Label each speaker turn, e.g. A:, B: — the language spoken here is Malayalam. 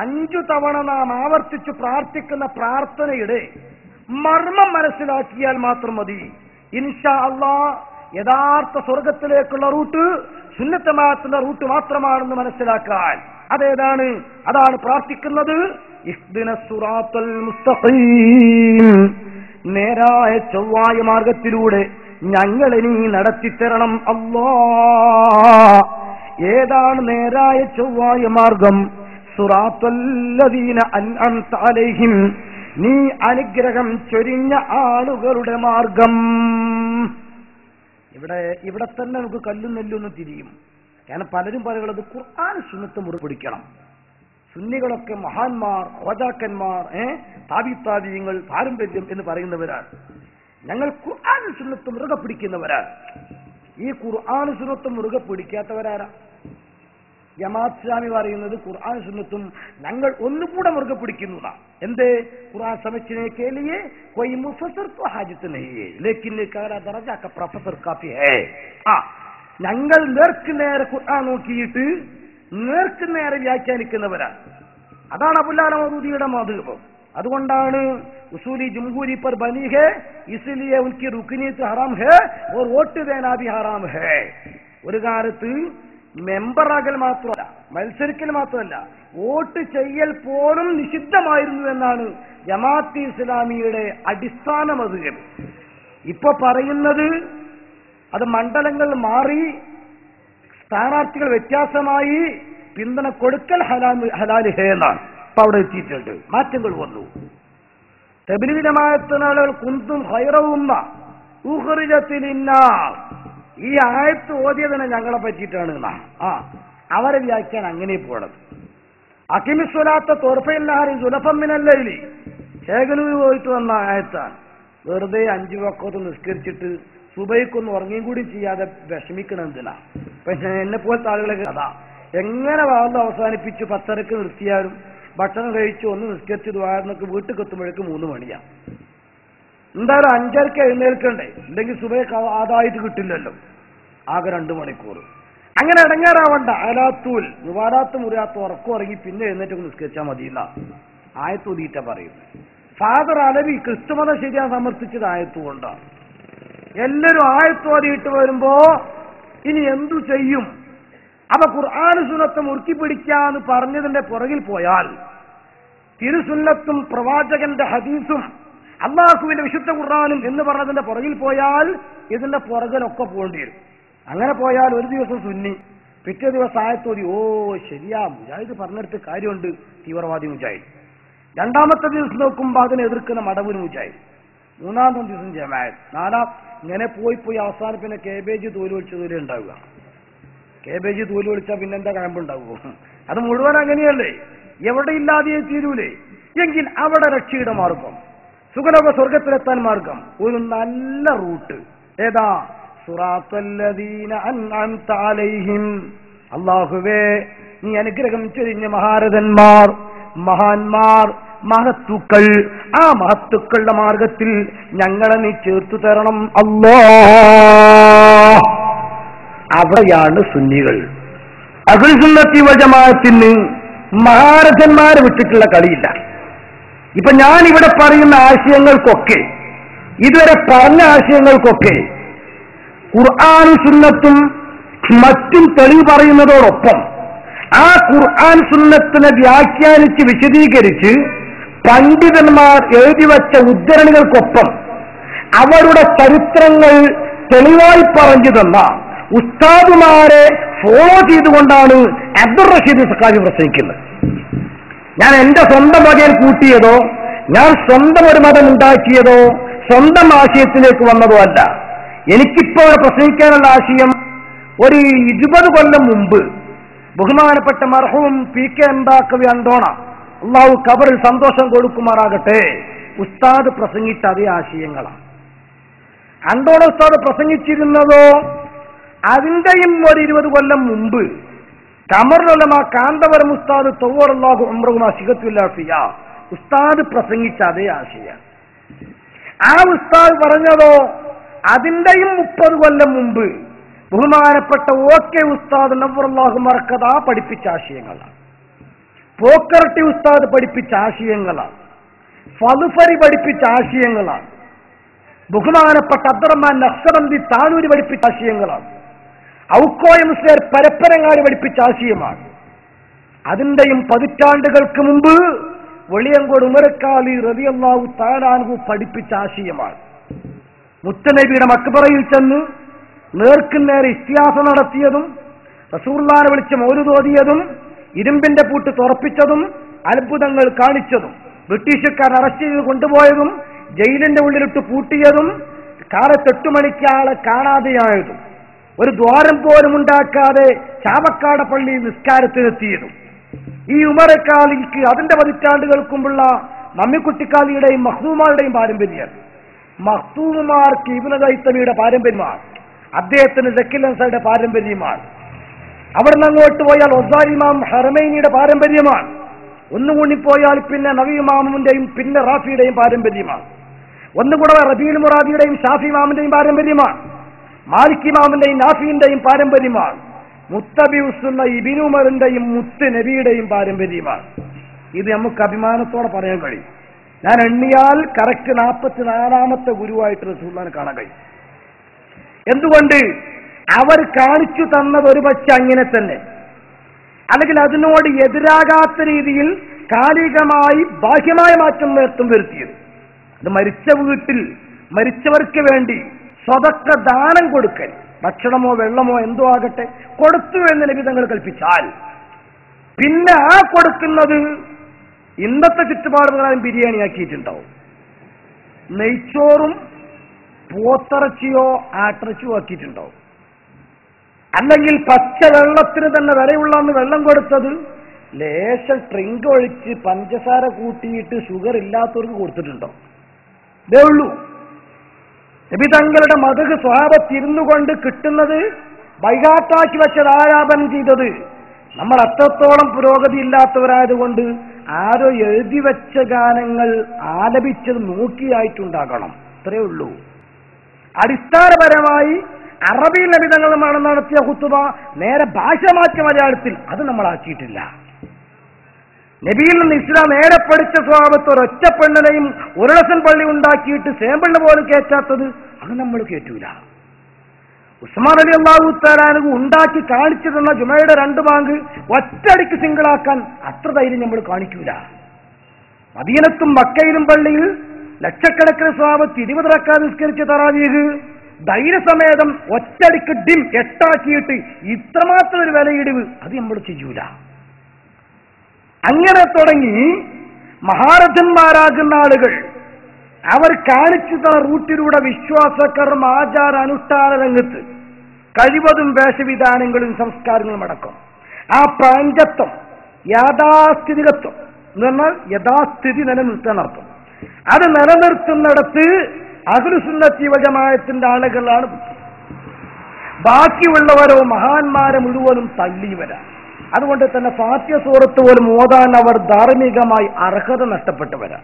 A: അഞ്ചു തവണ നാം ആവർത്തിച്ചു പ്രാർത്ഥിക്കുന്ന പ്രാർത്ഥനയുടെ മർമ്മം മനസ്സിലാക്കിയാൽ മാത്രം മതി. ഇൻഷാ അള്ളാ യഥാർത്ഥ സ്വർഗത്തിലേക്കുള്ള റൂട്ട് സുന്നത്തമാത്തുന്ന റൂട്ട് മാത്രമാണെന്ന് മനസ്സിലാക്കാൻ. അതേതാണ്? അതാണ് പ്രാർത്ഥിക്കുന്നത്. നേരായ ചൊവ്വായ മാർഗത്തിലൂടെ ഞങ്ങളെ നീ നടത്തിത്തരണം അല്ലാ ഏതാണ് നേരായ ചൊവ്വായ മാർഗം? അലൈഹിം. നീ അനുഗ്രഹം ചൊരിഞ്ഞ ആളുകളുടെ മാർഗം. ഇവിടെ ഇവിടെ തന്നെ നമുക്ക് കല്ലും നെല്ലൊന്നും തിരിയും. കാരണം പലരും പറയുന്നത് ഖുർആൻ സുന്നത്ത് മുറിപിടിക്കണം സുന്നികളൊക്കെ മഹാന്മാർ ഹോജാക്കന്മാർ ഏ താബിത്താബിയങ്ങൾ പാരമ്പര്യം എന്ന് പറയുന്നവരാണ്. ഞങ്ങൾ ഖുർആൻ സുന്നത്ത് മുറുകെ പിടിക്കുന്നവരാണ്. ഈ ഖുർആൻ സുന്നത്ത് മുറുകെ പിടിക്കാത്തവരാരാ? ജമാഅത്ത് ഇസ്ലാമി പറയുന്നത് ഖുർആൻ സുന്നത്തും ഞങ്ങൾ ഒന്നുകൂടെ മുറുകെ പിടിക്കുന്നതാണ് എന്ത്? ഖുർആൻ സമച്ചിനെ കേലിയേ കൊയ് മുഫസർ ഹാജിത്ത് നെയ്യേ ലേക്കിന് കാരാതറജാക്ക പ്രൊഫസർ കാഫി ഹേ. ആ ഞങ്ങൾ നേർക്ക് നേരെ ഖുർആൻ നോക്കിയിട്ട് നേർക്ക് നേരെ വ്യാഖ്യാനിക്കുന്നവരാണ് അതാണ് അബുല്ലാല മൗദൂദിയുടെ മാതൃകം അതുകൊണ്ടാണ് ഉസൂലി ജംഹൂരി പർ ബനി है इसलिए उनकी റുക്കിനീത്ത് हराम है और वोट देना भी हराम है ഒരു കാലത്ത് മെമ്പറാകൽ മാത്രമല്ല മത്സരിക്കൽ മാത്രമല്ല വോട്ട് ചെയ്യൽ പോലും നിഷിദ്ധമായിരുന്നു എന്നാണ് ജമാഅത്ത് ഇസ്ലാമിയുടെ അടിസ്ഥാന മതകം ഇപ്പൊ പറയുന്നത് അത് മണ്ഡലങ്ങൾ മാറി സ്ഥാനാർത്ഥികൾ വ്യത്യാസമായി പിന്തുണ കൊടുക്കൽ ഹലാൽ ഹലാൽ ഹേ എന്നാണ്. ഇപ്പൊ അവിടെ എത്തിയിട്ടുണ്ട്. മാറ്റങ്ങൾ വന്നു. തെബിലി ജമാഅത്തിനാളുകൾ കുന്തും ഹൈറവുന്ന ഊഹറിജത്തിലിന്ന ഈ ആയത്ത് ഓതിയതിനെ ഞങ്ങളെ പറ്റിയിട്ടാണ് എന്നാ. ആ അവരെ വ്യാഖ്യാൻ അങ്ങനെ പോണത്. അക്കിമിസ്വലാത്ത തോർഫയില്ലാറി സുലഭമ്മിനല്ലി ശേഖലൂർ പോയിട്ട് വന്ന ആയത്താണ്. വെറുതെ അഞ്ചു വക്കത്ത് നിസ്കരിച്ചിട്ട് സുബൈക്കൊന്ന് ഉറങ്ങിയും കൂടി ചെയ്യാതെ വിഷമിക്കണം എന്തിനാ? പക്ഷെ എന്നെ പോലത്തെ ആളുകളെ കഥാ എങ്ങനെ വാർന്ന് അവസാനിപ്പിച്ച് പത്തരക്ക് നിർത്തിയാലും ഭക്ഷണം കഴിച്ചു ഒന്ന് നിസ്കരിച്ച് ദ്വാരണക്ക് വീട്ടിൽ എത്തുമ്പോഴേക്ക് മൂന്ന് മണിയാ. എന്തായാലും അഞ്ചരക്ക് എഴുന്നേൽക്കണ്ടേ? ഇല്ലെങ്കിൽ സുബൈക്ക് അതായിട്ട് കിട്ടില്ലല്ലോ. ആകെ രണ്ടു മണിക്കൂർ. അങ്ങനെ ഇടങ്ങാറാവണ്ട. അലാത്തൂൽ വിവാദാത്ത മുറിയാത്ത ഉറക്കം ഇറങ്ങി പിന്നെ എഴുന്നേറ്റ് നിസ്കരിച്ചാൽ മതിയില്ല. ആയത്തൊതിയിട്ട പറയുന്നത് ഫാദർ അലവി ക്രിസ്തുമത ശരിയാ സമർത്ഥിച്ചത് ആയത്തുകൊണ്ടാണ് എല്ലാവരും ആയത്തോതിയിട്ട് വരുമ്പോ ഇനി എന്തു ചെയ്യും? അപ്പൊ ഖുർആൻ സുന്നത്ത് മുറുക്കി പിടിക്കാന്ന് പറഞ്ഞതിന്റെ പുറകിൽ പോയാൽ തിരുസുന്നത്തും പ്രവാചകന്റെ ഹദീസും അള്ളാഹുവിന്റെ വിശുദ്ധ ഖുർആാനും എന്ന് പറഞ്ഞതിന്റെ പുറകിൽ പോയാൽ ഇതിന്റെ പുറകിലൊക്കെ പോകേണ്ടി വരും. അങ്ങനെ പോയാൽ ഒരു ദിവസം സുന്നി പിറ്റേ ദിവസം ആയത്തോതി ഓ ശരിയാ മുജാഹിദ് പറഞ്ഞെടുത്ത് കാര്യമുണ്ട് തീവ്രവാദി മുജാഹിദ്. രണ്ടാമത്തെ ദിവസം നോക്കുമ്പോൾ അതിനെ എതിർക്കുന്ന മടവൂർ മുജാഹിദ്. മൂന്നാമത്തെ ദിവസം ജമാഅത്ത്. നാലാം ഇങ്ങനെ പോയി പോയി അവസാനം പിന്നെ കേബേജ് തോൽ ഒഴിച്ചതുപോലെ ഉണ്ടാവുക. കേബേജ് തോൽ വിളിച്ചാൽ പിന്നെ എന്താ കഴമ്പുണ്ടാവുമോ അത് മുഴുവൻ അങ്ങനെയല്ലേ? എവിടെ ഇല്ലാതെ തീരൂലേ? എങ്കിൽ അവിടെ രക്ഷയുടെ മാർഗം. സുഖലോക സ്വർഗത്തിലെത്താൻ മാർഗം. ഒരു നല്ല റൂട്ട്. ഏതാ? അല്ലാഹുവേ നീ അനുഗ്രഹം ചൊരിഞ്ഞ മഹാരഥന്മാർ മഹാന്മാർ മഹത്തുക്കൾ. ആ മഹത്തുക്കളുടെ മാർഗത്തിൽ ഞങ്ങളെ നീ ചേർത്തു തരണം. അല്ലോ അവിടെയാണ് സുന്നികൾ. അഖിൽസുന്നത്തി വജമാത്തിന് മഹാരഥന്മാരെ വിട്ടിട്ടുള്ള കളിയില്ല. ഇപ്പൊ ഞാൻ ഇവിടെ പറയുന്ന ആശയങ്ങൾക്കൊക്കെ ഇതുവരെ പറഞ്ഞ ആശയങ്ങൾക്കൊക്കെ ഖുർആൻ സുന്നത്തും മറ്റും തെളിവ് പറയുന്നതോടൊപ്പം ആ ഖുർആൻ സുന്നത്തിനെ വ്യാഖ്യാനിച്ച് വിശദീകരിച്ച് പണ്ഡിതന്മാർ എഴുതി വച്ച ഉദ്ധരണികൾക്കൊപ്പം അവരുടെ ചരിത്രങ്ങൾ തെളിവായി പറഞ്ഞു തന്ന ഉസ്താദുമാരെ ഫോളോ ചെയ്തുകൊണ്ടാണ് അബ്ദുൾ റഷീദ് സക്കാരി പ്രസംഗിക്കുന്നത്. ഞാൻ എന്റെ സ്വന്തം വകയിൽ കൂട്ടിയതോ ഞാൻ സ്വന്തം ഒരു മതം ഉണ്ടാക്കിയതോ സ്വന്തം ആശയത്തിലേക്ക് വന്നതോ അല്ല. എനിക്കിപ്പോൾ പ്രസംഗിക്കാനുള്ള ആശയം ഒരു ഇരുപത് കൊല്ലം മുമ്പ് ബഹുമാനപ്പെട്ട മർഹവും പി കെ എന്താക്കവി അന്തോണ അള്ളാഹു കബറിൽ സന്തോഷം കൊടുക്കുമാറാകട്ടെ. ഉസ്താദ് പ്രസംഗിച്ച അതേ ആശയങ്ങളാണ് അന്തോണ ഉസ്താദ് പ്രസംഗിച്ചിരുന്നതോ അതിന്റെയും ഒരു ഇരുപത് കൊല്ലം മുമ്പ് കമറുലമ കാന്തപുരം ഉസ്താദ് തൊവ്വറല്ലാഹു ഉമ്രഹുമ ശിഖത്തുല്ലാഫിയ ഉസ്താദ് പ്രസംഗിച്ച അതേ ആശയ. ആ ഉസ്താദ് പറഞ്ഞതോ അതിന്റെയും മുപ്പത് കൊല്ലം മുമ്പ് ബഹുമാനപ്പെട്ട ഓ കെ ഉസ്താദ് നവറുല്ലാഹു മറക്കഥ പഠിപ്പിച്ച ആശയങ്ങളാണ് പോക്കറട്ടി ഉസ്താദ് പഠിപ്പിച്ച ആശയങ്ങളാണ് ഫലുഫരി പഠിപ്പിച്ച ആശയങ്ങളാണ് ബഹുമാനപ്പെട്ട അബ്ദുറഹ്മാൻ നക്സബന്ദി താനൂര് പഠിപ്പിച്ച ആശയങ്ങളാണ് ഔക്കോയ മുസ്ലിർ പരപ്പരങ്ങാടി പഠിപ്പിച്ച ആശയമാണ് അതിന്റെയും പതിറ്റാണ്ടുകൾക്ക് മുമ്പ് വെളിയങ്കോട് ഉമരക്കാലി റതിയല്ലാവു താലാൻഹു പഠിപ്പിച്ച ആശയമാണ് മുത്തനബിയുടെ മക്ബറയിൽ ചെന്ന് നേർക്കുനേരെ ഇസ്തിയാസ നടത്തിയതും റസൂർലാനെ വിളിച്ച് മൗരുതോതിയതും ഇരുമ്പിന്റെ പൂട്ട് തുറപ്പിച്ചതും അത്ഭുതങ്ങൾ കാണിച്ചതും ബ്രിട്ടീഷുകാർ അറസ്റ്റ് ചെയ്ത് കൊണ്ടുപോയതും ജയിലിന്റെ ഉള്ളിലിട്ട് പൂട്ടിയതും കാലത്ത് എട്ട് മണിക്ക് ആളെ കാണാതെയായതും ഒരു ദ്വാരം പോലും ഉണ്ടാക്കാതെ ചാവക്കാട് പള്ളി നിസ്കാരത്തിനെത്തിയതും. ഈ ഉമരക്കാലിക്ക് അതിന്റെ പതിറ്റാണ്ടുകൾക്കുമ്പുള്ള മമ്മിക്കുട്ടിക്കാലിയുടെയും മഹ്ദൂമാരുടെയും പാരമ്പര്യം. മഹ്ദൂമാർക്ക് ഇബിന് ദൈത്തമിയുടെ പാരമ്പര്യമാണ്. അദ്ദേഹത്തിന് ജക്കിൽ അൻസാരുടെ പാരമ്പര്യമാണ്. അവിടുന്ന് അങ്ങോട്ട് പോയാൽ ഒസാരിമാം ഹറമൈനിയുടെ പാരമ്പര്യമാണ്. ഒന്നുകൂടി പോയാൽ പിന്നെ നവീമാമിന്റെയും പിന്നെ റാഫിയുടെയും പാരമ്പര്യമാണ്. ഒന്നുകൂടെ റബീൽ മുറാദിയുടെയും ഷാഫി മാമിന്റെയും പാരമ്പര്യമാണ്. മാലിക് ഇമാമിന്റെയും നാഫിന്റെയും പാരമ്പര്യമാണ്. മുത്തബി ഉസുന്ന ഇബിനുമറിന്റെയും മുത്ത് നബിയുടെയും പാരമ്പര്യമാണ്. ഇത് നമുക്ക് അഭിമാനത്തോടെ പറയാൻ കഴിയും. ഞാൻ എണ്ണിയാൽ കറക്റ്റ് നാൽപ്പത്തിനാലാമത്തെ ഗുരുവായിട്ട് റസൂള്ളാൻ കാണാൻ കഴിയും. എന്തുകൊണ്ട്? അവർ കാണിച്ചു തന്നത് ഒരു പക്ഷെ അങ്ങനെ തന്നെ. അല്ലെങ്കിൽ അതിനോട് എതിരാകാത്ത രീതിയിൽ കാലികമായി ബാഹ്യമായ മാറ്റം നേർത്തും വരുത്തിയത്. അത് മരിച്ച വീട്ടിൽ മരിച്ചവർക്ക് വേണ്ടി സ്വതക്ക ദാനം കൊടുക്കൽ. ഭക്ഷണമോ വെള്ളമോ എന്തോ ആകട്ടെ കൊടുത്തു എന്ന് ലഭിതങ്ങൾ കൽപ്പിച്ചാൽ. പിന്നെ ആ കൊടുക്കുന്നത് ഇന്നത്തെ ചുറ്റുപാട് പ്രകാരം ബിരിയാണി ആക്കിയിട്ടുണ്ടാവും നെയ്ച്ചോറും പോത്തിറച്ചിയോ ആട്ടിറച്ചിയോ ആക്കിയിട്ടുണ്ടാവും. അല്ലെങ്കിൽ പച്ച വെള്ളത്തിന് തന്നെ വിലയുള്ളന്ന് വെള്ളം കൊടുത്തത് ലേശം ട്രിങ്ക് ഒഴിച്ച് പഞ്ചസാര കൂട്ടിയിട്ട് ഷുഗർ ഇല്ലാത്തവർക്ക് കൊടുത്തിട്ടുണ്ടോ ഇതേ ഉള്ളൂ. നബി തങ്ങളുടെ മതക് സ്വഭാവത്തിരുന്നു കൊണ്ട് കിട്ടുന്നത് വൈകാട്ടാക്കി വെച്ചത് ആരാപനം ചെയ്തത്. നമ്മൾ അത്രത്തോളം പുരോഗതി ഇല്ലാത്തവരായതുകൊണ്ട് ആരോ എഴുതി വെച്ച ഗാനങ്ങൾ ആലപിച്ചത് നോക്കിയായിട്ടുണ്ടാകണം. ഇത്രയേ ഉള്ളൂ. അടിസ്ഥാനപരമായി അറബി ലഭിതങ്ങളുമാണ് നടത്തിയ കുത്തുബ നേരെ ഭാഷ മാറ്റിയ മലയാളത്തിൽ അത് നമ്മൾ ആക്കിയിട്ടില്ല. നബിയിൽ നിന്ന് ഇസ്ലാം നേരെ പഠിച്ച സ്വഭാവത്ത് ഒരൊറ്റ പെണ്ണിനെയും ഒരു ലക്ഷം പള്ളി ഉണ്ടാക്കിയിട്ട് സേമ്പിളിന് പോലും കയറ്റാത്തത് അത് നമ്മൾ കേറ്റൂല. ഉസ്മാൻ അലി അള്ളാഹു താലാനു ഉണ്ടാക്കി കാണിച്ചിട്ടുള്ള ജുമയുടെ രണ്ട് ബാങ്ക് ഒറ്റടിക്ക് സിംഗിളാക്കാൻ അത്ര ധൈര്യം നമ്മൾ കാണിക്കൂല. മദീനത്തും മക്കയിലും പള്ളിയിൽ ലക്ഷക്കണക്കിന് സ്വാപത്ത് ഇരുപത് റക്കാ നിസ്കരിച്ച തറാവീഹ് ധൈര്യസമേതം ഒറ്റടിക്ക് ഡിം എട്ടാക്കിയിട്ട് ഇത്രമാത്രം ഒരു വിലയിടിവ് അത് നമ്മൾ ചെയ്യൂല. അങ്ങനെ തുടങ്ങി മഹാരഥന്മാരാകുന്ന ആളുകൾ അവർ കാണിച്ചു തന്ന റൂട്ടിലൂടെ വിശ്വാസക്കർമ്മ ആചാര അനുഷ്ഠാന രംഗത്ത് കഴിവതും വേഷവിധാനങ്ങളും സംസ്കാരങ്ങളും അടക്കം. ആ പ്രാഞ്ചത്വം യാഥാസ്ഥിതികത്വം എന്ന് പറഞ്ഞാൽ യഥാസ്ഥിതി നിലനിർത്താൻ അർത്ഥം അത് നിലനിർത്തുന്നിടത്ത് അഖിലുസുന്നത്തി വജമായത്തിന്റെ ആളുകളാണ് ബാക്കിയുള്ളവരോ മഹാന്മാരെ മുഴുവനും തള്ളിയവരാണ് അതുകൊണ്ട് തന്നെ സാത്യസൂറത്ത് പോലും ഓതാൻ അവർ ധാർമ്മികമായി അർഹത നഷ്ടപ്പെട്ടു വരാം